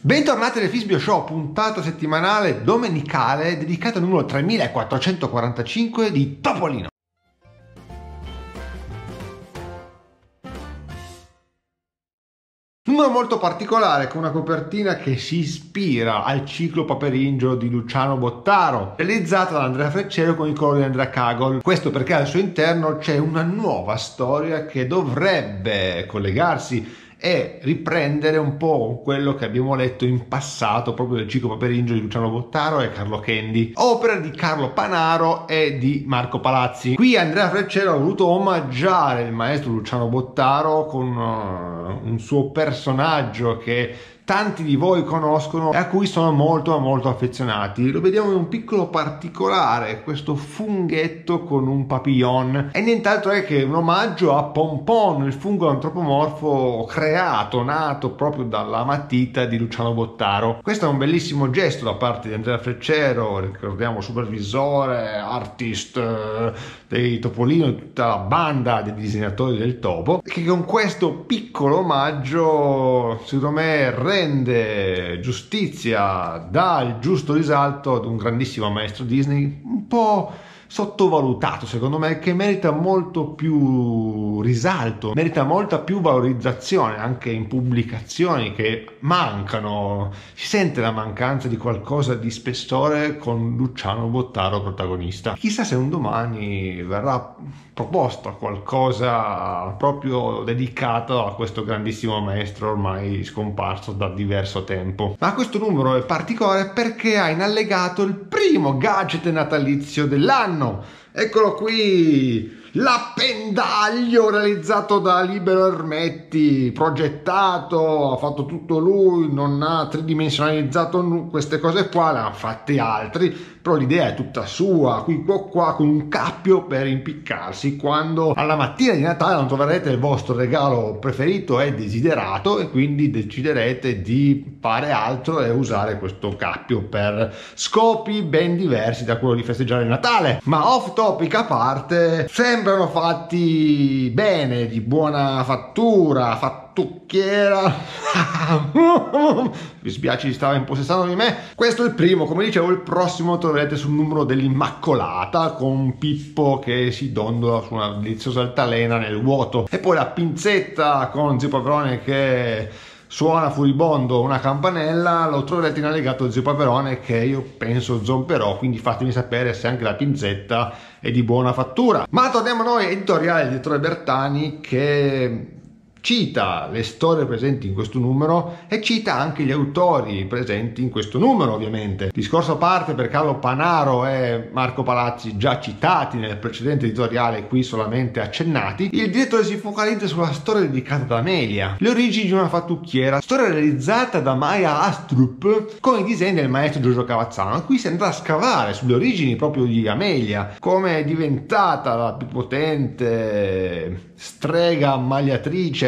Bentornati nel Fisbio Show, puntata settimanale domenicale dedicata al numero 3445 di Topolino. Numero molto particolare con una copertina che si ispira al ciclo Paperingio di Luciano Bottaro, realizzata da Andrea Freccero con i colori di Andrea Cagol. Questo perché al suo interno c'è una nuova storia che dovrebbe collegarsi e riprendere un po' quello che abbiamo letto in passato proprio del ciclo Paperingio di Luciano Bottaro e Carlo Kendi, opera di Carlo Panaro e di Marco Palazzi. Qui Andrea Freccero ha voluto omaggiare il maestro Luciano Bottaro con uh, un suo personaggio che tanti di voi conoscono e a cui sono molto molto affezionati. Lo vediamo in un piccolo particolare, questo funghetto con un papillon. E nient'altro è che un omaggio a Pompon, il fungo antropomorfo creato, nato proprio dalla matita di Luciano Bottaro. Questo è un bellissimo gesto da parte di Andrea Freccero, ricordiamo supervisore, artist eh, dei Topolino tutta la banda dei disegnatori del topo, che con questo piccolo omaggio, secondo me, rende giustizia, dà il giusto risalto ad un grandissimo maestro Disney, un po' sottovalutato secondo me che merita molto più risalto merita molta più valorizzazione anche in pubblicazioni che mancano. Si sente la mancanza di qualcosa di spessore con Luciano Bottaro protagonista. Chissà se un domani verrà proposto qualcosa proprio dedicato a questo grandissimo maestro ormai scomparso da diverso tempo. Ma questo numero è particolare perché ha in allegato il primo gadget natalizio dell'anno anno. Eccolo qui, l'appendaglio realizzato da Libero Ermetti, progettato, ha fatto tutto lui, non ha tridimensionalizzato queste cose qua, le ha fatte altri, però l'idea è tutta sua, qui qua, qua con un cappio per impiccarsi quando alla mattina di Natale non troverete il vostro regalo preferito e desiderato e quindi deciderete di fare altro e usare questo cappio per scopi ben diversi da quello di festeggiare il Natale. Ma off topic a parte, sembrano fatti bene, di buona fattura, fatti tucchiera mi spiace ci stava impossessando di me. Questo è il primo. Come dicevo il prossimo troverete sul numero dell'immacolata con Pippo che si dondola su una deliziosa altalena nel vuoto. E poi la pinzetta con Zio Paperone che suona furibondo una campanella lo troverete in allegato Zio Paperone che io penso zomperò quindi fatemi sapere se anche la pinzetta è di buona fattura. Ma torniamo a noi editoriale di Ettore Bertani che cita le storie presenti in questo numero e cita anche gli autori presenti in questo numero ovviamente. Discorso a parte per Carlo Panaro e Marco Palazzi già citati nel precedente editoriale qui solamente accennati, il direttore si focalizza sulla storia dedicata ad Amelia, le origini di una fattucchiera, storia realizzata da Maya Astrup con i disegni del maestro Giorgio Cavazzano. Qui si andrà a scavare sulle origini proprio di Amelia, come è diventata la più potente strega magliatrice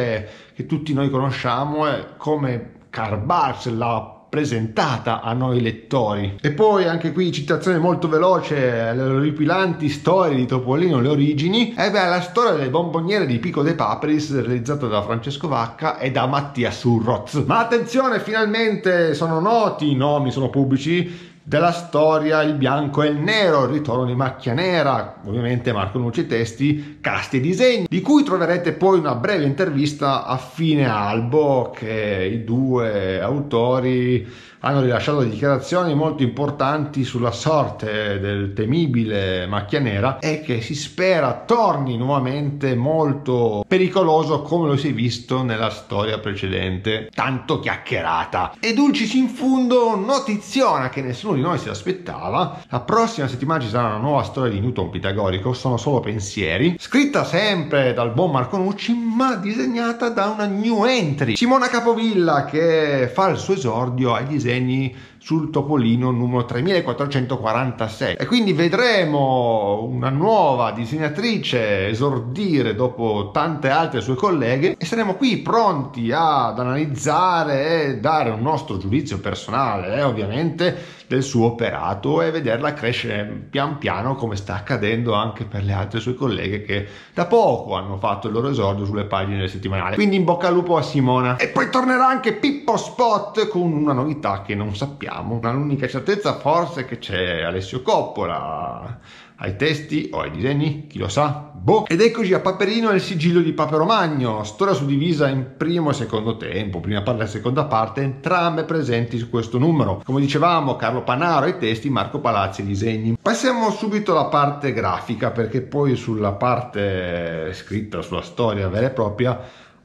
che tutti noi conosciamo e come Karl Barks l'ha presentata a noi lettori. E poi anche qui citazione molto veloce le orripilanti storie di Topolino, le origini. E beh, la storia delle bomboniere di Pico de Papris realizzata da Francesco Vacca e da Mattia Surroz. Ma attenzione, finalmente sono noti i nomi, sono pubblici della storia Il bianco e il nero, il ritorno di Macchia Nera, ovviamente Marco Nucci Testi, casti e disegni, di cui troverete poi una breve intervista a fine albo che i due autori hanno rilasciato dichiarazioni molto importanti sulla sorte del temibile Macchia Nera e che si spera torni nuovamente molto pericoloso come lo si è visto nella storia precedente, tanto chiacchierata. E Dulcis in fundo notiziona che nessuno di noi si aspettava. La prossima settimana ci sarà una nuova storia di Newton pitagorico, sono solo pensieri, scritta sempre dal buon Marco Nucci, ma disegnata da una new entry. Simona Capovilla che fa il suo esordio ai disegni sul Topolino numero 3446 e quindi vedremo una nuova disegnatrice esordire dopo tante altre sue colleghe e saremo qui pronti ad analizzare e dare un nostro giudizio personale eh, ovviamente del suo operato e vederla crescere pian piano come sta accadendo anche per le altre sue colleghe che da poco hanno fatto il loro esordio sulle pagine del settimanale quindi in bocca al lupo a Simona. E poi tornerà anche Pippo Spot con una novità che non sappiamo l'unica certezza forse è che c'è Alessio Coppola ai testi o ai disegni, chi lo sa? Boh! Ed eccoci a Paperino e il sigillo di Paperomagno, storia suddivisa in primo e secondo tempo, prima parte e seconda parte, entrambe presenti su questo numero. Come dicevamo, Carlo Panaro ai testi, Marco Palazzi ai disegni. Passiamo subito alla parte grafica, perché poi sulla parte scritta, sulla storia vera e propria,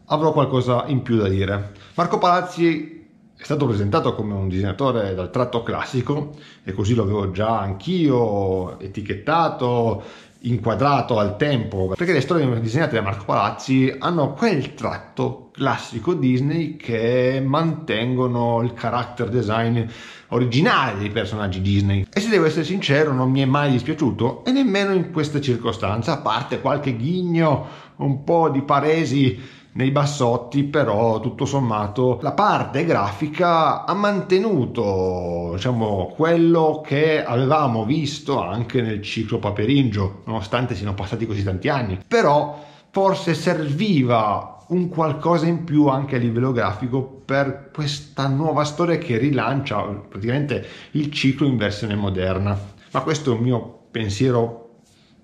avrò qualcosa in più da dire. Marco Palazzi è stato presentato come un disegnatore dal tratto classico e così lo avevo già anch'io etichettato, inquadrato al tempo, perché le storie disegnate da Marco Palazzi hanno quel tratto classico Disney che mantengono il character design originale dei personaggi Disney. E se devo essere sincero, non mi è mai dispiaciuto e nemmeno in queste circostanze, a parte qualche ghigno, un po' di paresi nei bassotti però tutto sommato la parte grafica ha mantenuto diciamo quello che avevamo visto anche nel ciclo paperingio nonostante siano passati così tanti anni. Però forse serviva un qualcosa in più anche a livello grafico per questa nuova storia che rilancia praticamente il ciclo in versione moderna. Ma questo è un mio pensiero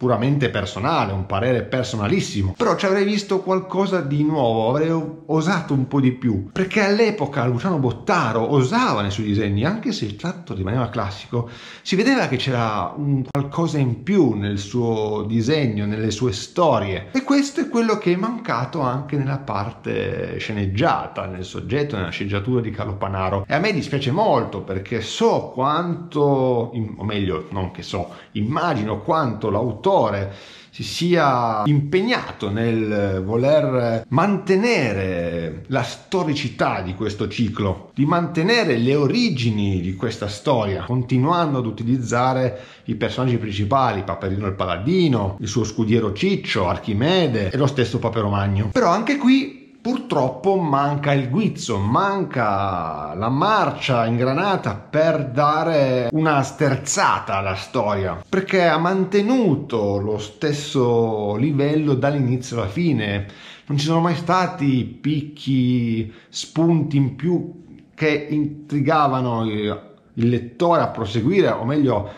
puramente personale, un parere personalissimo, però ci avrei visto qualcosa di nuovo, avrei osato un po' di più, perché all'epoca Luciano Bottaro osava nei suoi disegni, anche se il tratto rimaneva classico, si vedeva che c'era un qualcosa in più nel suo disegno, nelle sue storie, e questo è quello che è mancato anche nella parte sceneggiata, nel soggetto, nella sceneggiatura di Carlo Panaro, e a me dispiace molto perché so quanto, o meglio, non che so, immagino quanto l'autore autore si sia impegnato nel voler mantenere la storicità di questo ciclo, di mantenere le origini di questa storia, continuando ad utilizzare i personaggi principali, Paperino il Paladino, il suo scudiero Ciccio, Archimede e lo stesso Paperomagno. Però anche qui purtroppo manca il guizzo, manca la marcia ingranata per dare una sterzata alla storia, perché ha mantenuto lo stesso livello dall'inizio alla fine. Non ci sono mai stati picchi, spunti in più che intrigavano il lettore a proseguire, o meglio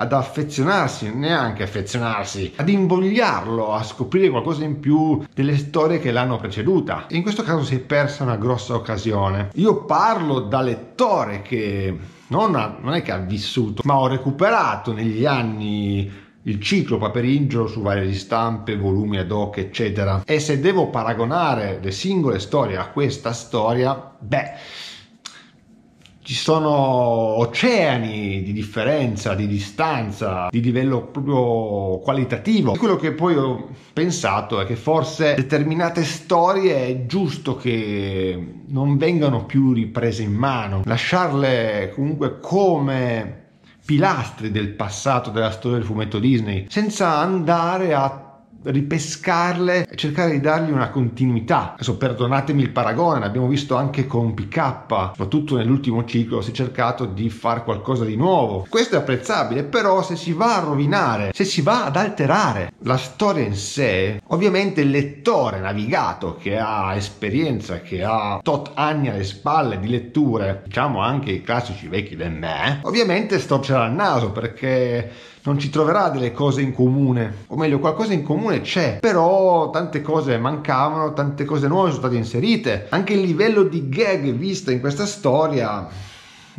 ad affezionarsi, neanche affezionarsi, ad invogliarlo a scoprire qualcosa in più delle storie che l'hanno preceduta. In questo caso si è persa una grossa occasione. Io parlo da lettore che non, ha, non è che ha vissuto, ma ho recuperato negli anni il ciclo paperingio su varie ristampe, volumi ad hoc, eccetera. E se devo paragonare le singole storie a questa storia, beh ci sono oceani di differenza, di distanza, di livello proprio qualitativo. Quello che poi ho pensato è che forse determinate storie è giusto che non vengano più riprese in mano, lasciarle comunque come pilastri del passato della storia del fumetto Disney, senza andare a ripescarle e cercare di dargli una continuità. Adesso perdonatemi il paragone, l'abbiamo visto anche con PK, soprattutto nell'ultimo ciclo si è cercato di fare qualcosa di nuovo. Questo è apprezzabile, però se si va a rovinare, se si va ad alterare la storia in sé, ovviamente il lettore navigato che ha esperienza, che ha tot anni alle spalle di letture, diciamo anche i classici vecchi del me, ovviamente storcerà il naso perché non ci troverà delle cose in comune, o meglio qualcosa in comune c'è, però tante cose mancavano, tante cose nuove sono state inserite, anche il livello di gag visto in questa storia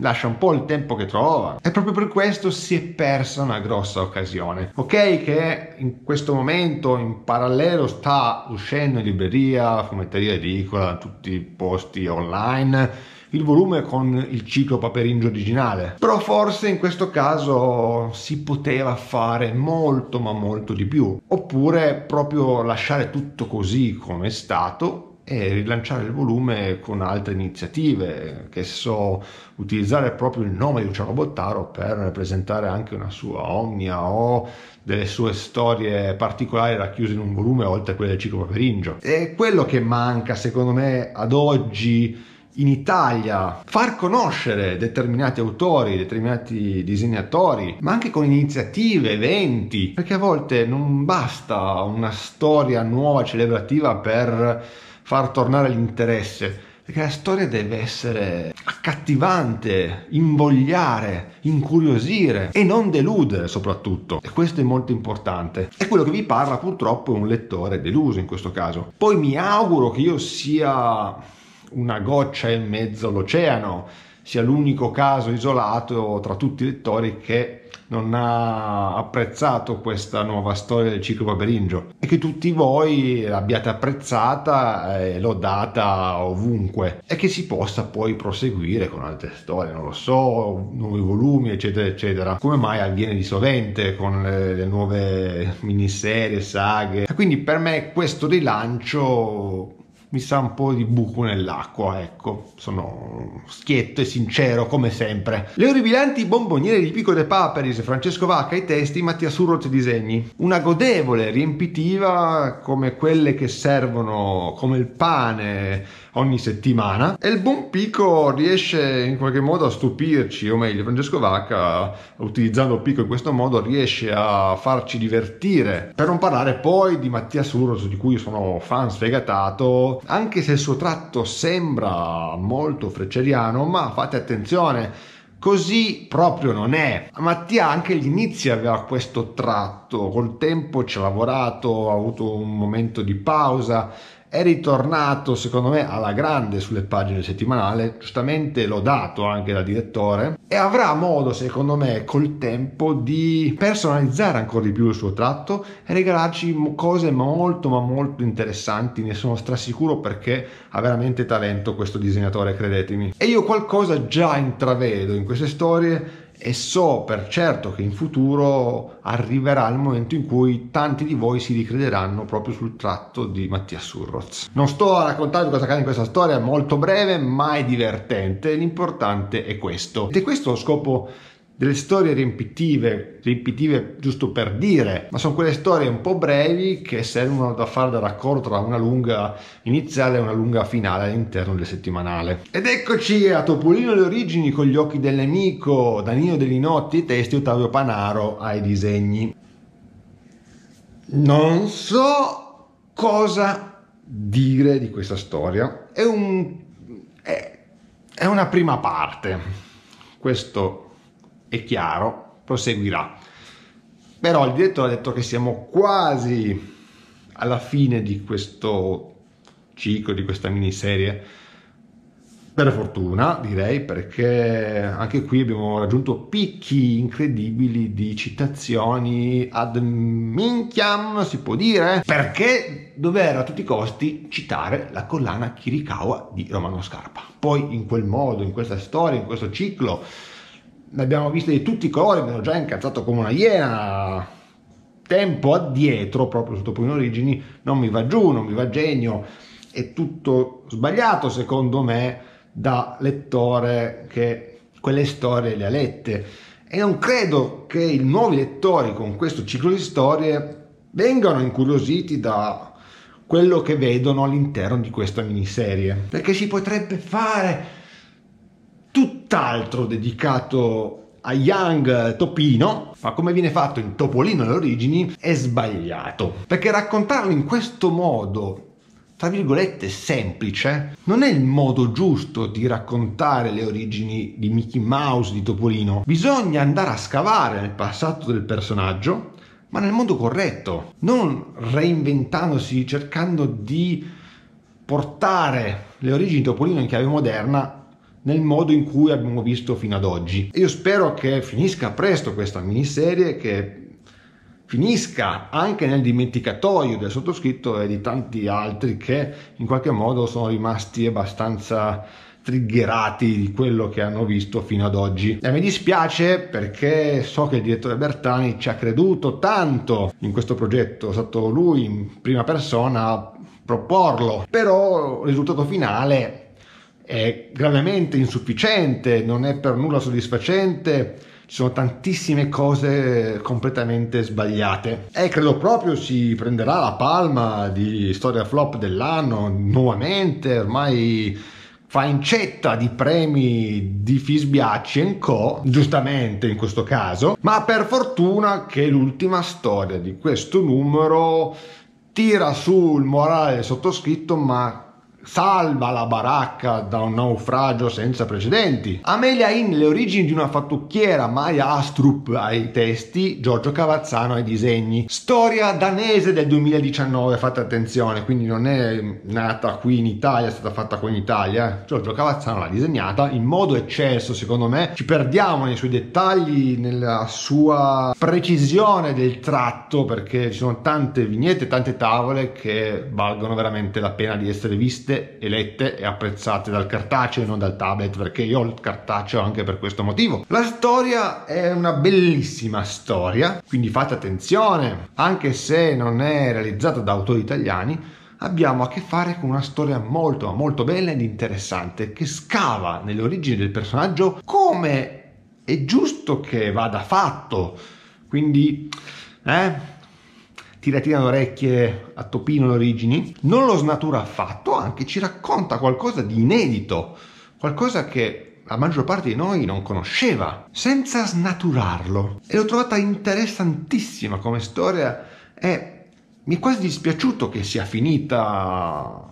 lascia un po' il tempo che trova e proprio per questo si è persa una grossa occasione. Ok che in questo momento in parallelo sta uscendo in libreria, fumetteria edicola, tutti i posti online il volume con il ciclo paperingio originale. Però forse in questo caso si poteva fare molto ma molto di più. Oppure proprio lasciare tutto così come è stato e rilanciare il volume con altre iniziative, che so utilizzare proprio il nome di Luciano Bottaro per presentare anche una sua omnia o delle sue storie particolari racchiuse in un volume oltre a quelle del ciclo paperingio. E quello che manca secondo me ad oggi in Italia, far conoscere determinati autori, determinati disegnatori, ma anche con iniziative, eventi, perché a volte non basta una storia nuova, celebrativa per far tornare l'interesse perché la storia deve essere accattivante, invogliare, incuriosire e non deludere soprattutto. E questo è molto importante. E quello che vi parla purtroppo è un lettore deluso in questo caso. Poi mi auguro che io sia una goccia in mezzo all'oceano, sia l'unico caso isolato tra tutti i lettori che non ha apprezzato questa nuova storia del ciclo paperingio e che tutti voi l'abbiate apprezzata e lodata ovunque. E che si possa poi proseguire con altre storie, non lo so, nuovi volumi eccetera eccetera, come mai avviene di sovente con le, le nuove miniserie, saghe. E quindi per me questo rilancio mi sa un po' di buco nell'acqua, ecco, sono schietto e sincero come sempre. Le orribilanti bomboniere di Pico de Paperis, Francesco Vacca i testi, Mattia Surroz disegni. Una godevole riempitiva come quelle che servono come il pane ogni settimana e il buon Pico riesce in qualche modo a stupirci, o meglio Francesco Vacca utilizzando il Pico in questo modo riesce a farci divertire. Per non parlare poi di Mattia Surroz di cui sono fan sfegatato anche se il suo tratto sembra molto frecceriano, ma fate attenzione, Così proprio non è. Mattia anche agli inizi aveva questo tratto, col tempo ci ha lavorato, ha avuto un momento di pausa è ritornato secondo me alla grande sulle pagine del settimanale, giustamente lodato anche dal direttore e avrà modo secondo me col tempo di personalizzare ancora di più il suo tratto e regalarci cose molto ma molto interessanti, ne sono strasicuro perché ha veramente talento questo disegnatore, credetemi. E io qualcosa già intravedo in queste storie e so per certo che in futuro arriverà il momento in cui tanti di voi si ricrederanno proprio sul tratto di Mattia Surroz. Non sto a raccontare cosa accade in questa storia, è molto breve ma è divertente, l'importante è questo. Ed è questo lo scopo delle storie riempitive, riempitive giusto per dire, ma sono quelle storie un po' brevi che servono da fare da raccordo tra una lunga iniziale e una lunga finale all'interno del settimanale. Ed eccoci a Topolino le origini con gli occhi del nemico, Danilo Delinotti i testi, Ottavio Panaro ai disegni. Non so cosa dire di questa storia, è, un, è, è una prima parte. Questo è chiaro, proseguirà. Però il direttore ha detto che siamo quasi alla fine di questo ciclo, di questa miniserie. Per fortuna, direi, perché anche qui abbiamo raggiunto picchi incredibili di citazioni ad minchiam, si può dire, perché doveva a tutti i costi citare la collana Kirikawa di Romano Scarpa. Poi in quel modo, in questa storia, in questo ciclo, ne abbiamo viste di tutti i colori, mi hanno già incazzato come una iena tempo addietro, proprio sotto Pugno Origini, non mi va giù, non mi va genio, è tutto sbagliato secondo me da lettore che quelle storie le ha lette. E non credo che i nuovi lettori con questo ciclo di storie vengano incuriositi da quello che vedono all'interno di questa miniserie. Perché si potrebbe fare tutt'altro dedicato a Young Topino, ma come viene fatto in Topolino alle origini, è sbagliato. Perché raccontarlo in questo modo, tra virgolette, semplice, non è il modo giusto di raccontare le origini di Mickey Mouse, di Topolino. Bisogna andare a scavare nel passato del personaggio, ma nel modo corretto, non reinventandosi, cercando di portare le origini di Topolino in chiave moderna nel modo in cui abbiamo visto fino ad oggi. Io spero che finisca presto questa miniserie, che finisca anche nel dimenticatoio del sottoscritto e di tanti altri che in qualche modo sono rimasti abbastanza triggerati di quello che hanno visto fino ad oggi. E mi dispiace perché so che il direttore Bertani ci ha creduto tanto in questo progetto, è stato lui in prima persona proporlo, però il risultato finale è gravemente insufficiente, non è per nulla soddisfacente, ci sono tantissime cose completamente sbagliate. E credo proprio si prenderà la palma di storia flop dell'anno nuovamente, ormai fa incetta di premi di Fisbiacci Co, giustamente in questo caso, ma per fortuna che l'ultima storia di questo numero tira sul morale sottoscritto ma salva la baracca da un naufragio senza precedenti. Amelia In, le origini di una fattucchiera, Maya Astrup ai testi, Giorgio Cavazzano ai disegni. Storia danese del 2019, fate attenzione, quindi non è nata qui in Italia, è stata fatta qui in Italia. Giorgio Cavazzano l'ha disegnata in modo eccesso, secondo me. Ci perdiamo nei suoi dettagli, nella sua precisione del tratto, perché ci sono tante vignette, tante tavole che valgono veramente la pena di essere viste viste e lette e apprezzate dal cartaceo e non dal tablet perché io ho il cartaceo anche per questo motivo. La storia è una bellissima storia, quindi fate attenzione, anche se non è realizzata da autori italiani, abbiamo a che fare con una storia molto molto bella ed interessante che scava nelle origini del personaggio come è giusto che vada fatto. Quindi, eh, tiratina d'orecchie a Topino l'origini, non lo snatura affatto, anche ci racconta qualcosa di inedito, qualcosa che la maggior parte di noi non conosceva, senza snaturarlo. E l'ho trovata interessantissima come storia e mi è quasi dispiaciuto che sia finita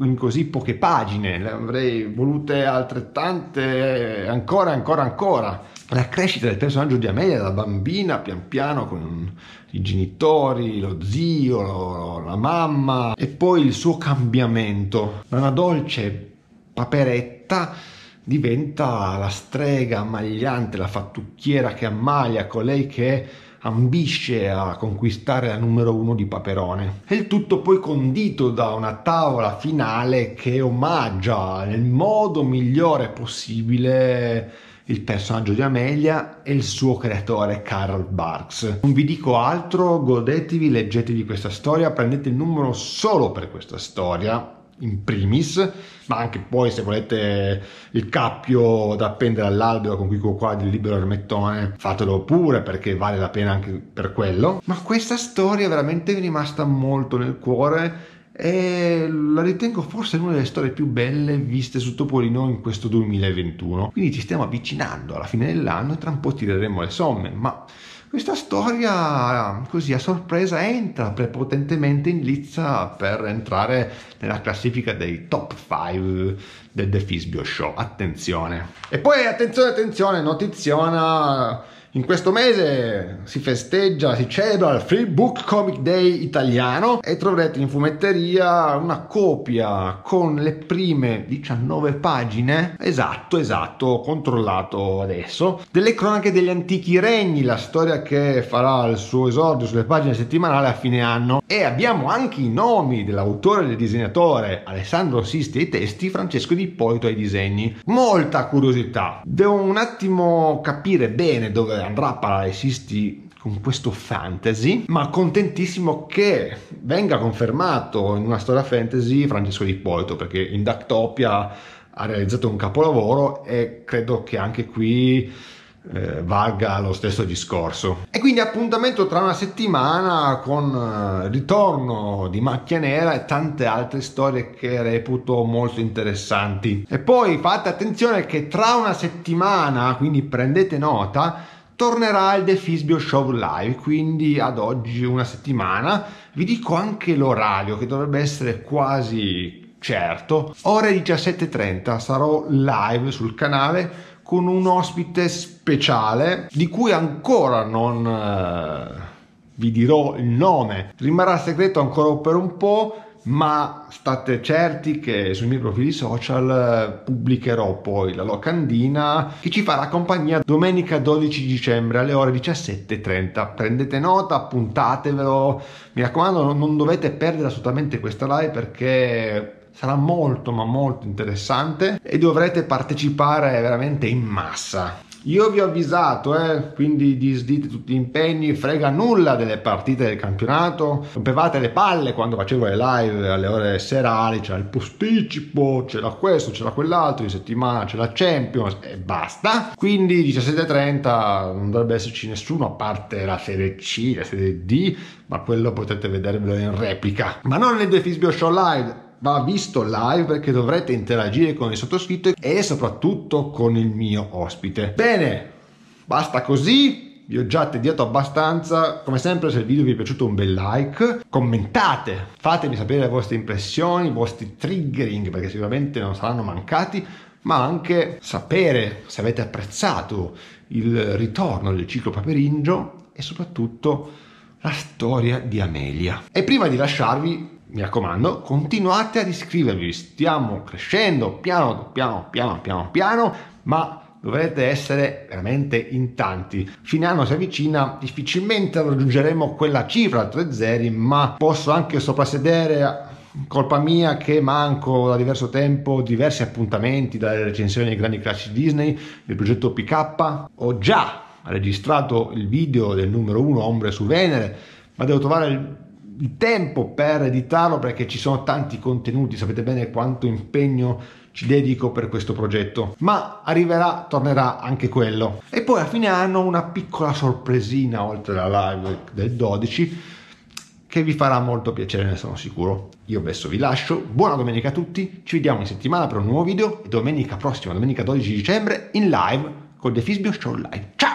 in così poche pagine, ne avrei volute altrettante ancora, ancora, ancora la crescita del personaggio di Amelia da bambina pian piano con i genitori, lo zio, lo, la mamma e poi il suo cambiamento da una dolce paperetta diventa la strega ammagliante, la fattucchiera che ammaglia, colei che ambisce a conquistare la numero uno di Paperone. E il tutto poi condito da una tavola finale che omaggia nel modo migliore possibile il personaggio di Amelia e il suo creatore Carol Barks. Non vi dico altro, godetevi, leggetevi questa storia, prendete il numero solo per questa storia in primis, ma anche poi se volete il cappio da appendere all'albero con cui qua del libero ermettone, fatelo pure perché vale la pena anche per quello. Ma questa storia veramente mi è rimasta molto nel cuore e la ritengo forse una delle storie più belle viste su Topolino in questo 2021. Quindi ci stiamo avvicinando alla fine dell'anno e tra un po' tireremo le somme, ma questa storia così a sorpresa entra prepotentemente in lizza per entrare nella classifica dei top 5 del The Fisbio Show. Attenzione. E poi attenzione, attenzione, notiziona in questo mese si festeggia, si celebra il Free Book Comic Day italiano e troverete in fumetteria una copia con le prime 19 pagine, esatto, esatto, controllato adesso, delle cronache degli antichi regni, la storia che farà il suo esordio sulle pagine settimanali a fine anno. E abbiamo anche i nomi dell'autore e del disegnatore, Alessandro Sisti ai testi, Francesco Di Ippolito ai disegni. Molta curiosità, devo un attimo capire bene dove andrà a Paralesisti con questo fantasy, ma contentissimo che venga confermato in una storia fantasy Francesco Di Ippolito, perché in Dactopia ha realizzato un capolavoro e credo che anche qui eh, valga lo stesso discorso. E quindi appuntamento tra una settimana con eh, ritorno di Macchia Nera e tante altre storie che reputo molto interessanti. E poi fate attenzione che tra una settimana, quindi prendete nota, tornerà il The Fisbio Show Live, quindi ad oggi una settimana. Vi dico anche l'orario che dovrebbe essere quasi certo. Ore 17.30 sarò live sul canale con un ospite speciale di cui ancora non eh, vi dirò il nome. Rimarrà segreto ancora per un po' ma state certi che sui miei profili social eh, pubblicherò poi la locandina che ci farà compagnia domenica 12 dicembre alle ore 17.30 prendete nota, appuntatevelo mi raccomando non dovete perdere assolutamente questa live perché sarà molto ma molto interessante e dovrete partecipare veramente in massa Io vi ho avvisato, eh, quindi disdite tutti gli impegni, frega nulla delle partite del campionato, rompevate le palle quando facevo le live alle ore serali, c'era il posticipo, c'era questo, c'era quell'altro, di settimana c'era Champions e basta. Quindi 17.30 non dovrebbe esserci nessuno a parte la serie C, la serie D, ma quello potete vedervelo in replica. Ma non nelle due Fisbio Show Live, va visto live perché dovrete interagire con il sottoscritto e soprattutto con il mio ospite. Bene, basta così. Vi ho già tediato abbastanza. Come sempre, se il video vi è piaciuto, un bel like. Commentate, fatemi sapere le vostre impressioni, i vostri triggering, perché sicuramente non saranno mancati. Ma anche sapere se avete apprezzato il ritorno del ciclo Paperingio e soprattutto la storia di Amelia. E prima di lasciarvi, mi raccomando, continuate ad iscrivervi, stiamo crescendo piano piano piano piano piano, ma dovrete essere veramente in tanti. Fine anno si avvicina, difficilmente raggiungeremo quella cifra, tre zeri, ma posso anche soprassedere colpa mia che manco da diverso tempo diversi appuntamenti dalle recensioni ai grandi classici Disney del progetto PK ho già registrato il video del numero 1 Ombre su Venere ma devo trovare il il tempo per editarlo perché ci sono tanti contenuti, sapete bene quanto impegno ci dedico per questo progetto, ma arriverà, tornerà anche quello. E poi a fine anno una piccola sorpresina oltre alla live del 12 che vi farà molto piacere, ne sono sicuro. Io adesso vi lascio, buona domenica a tutti, ci vediamo in settimana per un nuovo video e domenica prossima, domenica 12 dicembre, in live con The Fisbio Show Live. Ciao!